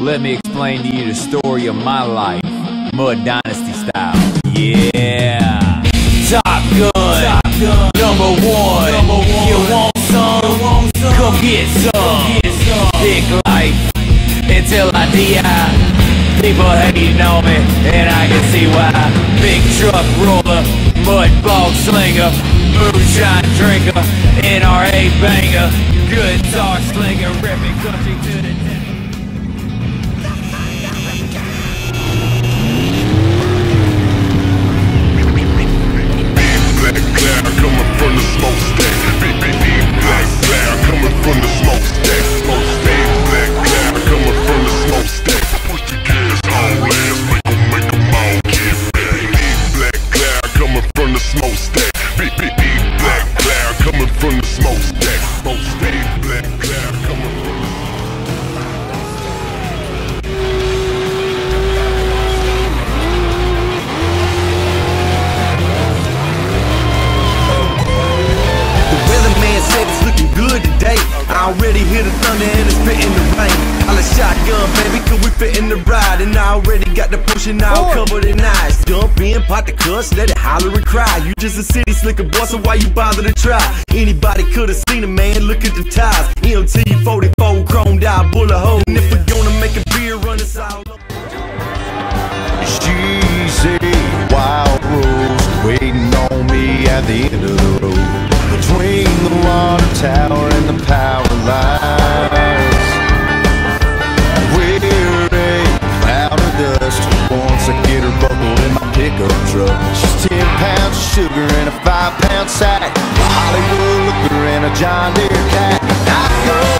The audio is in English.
Let me explain to you the story of my life, Mud Dynasty style. Yeah. Top Gun, Top Gun. Number, one. number one. You want some? You want some? Come get some. Some. Thick life until I die. People hating on me, and I can see why. Big truck roller, mud bog slinger, moonshine drinker, NRA banger, good talk slinger, ripping country to the from the smokestack. Smokestack, black cloud coming from the The weatherman said it's looking good today. I already hear the thunder and it's spitting the rain. I like shotgun, baby, cause we fit in the ride. And I already got the pushing all covered in ice. Pot the cuss, let it holler and cry. You just a city slicker boy, so why you bother to try? Anybody could've seen a man, look at the ties. MT 44, chromed out, bullet hole. And if we're gonna make a beer run, it's all over. She's wild rose waiting on me at the end of the road between the water tower and the power lines. We're a cloud of dust pickup truck. She's 10 pounds of sugar in a 5 pound sack. A Hollywood looker and a John Deere cat. Not good.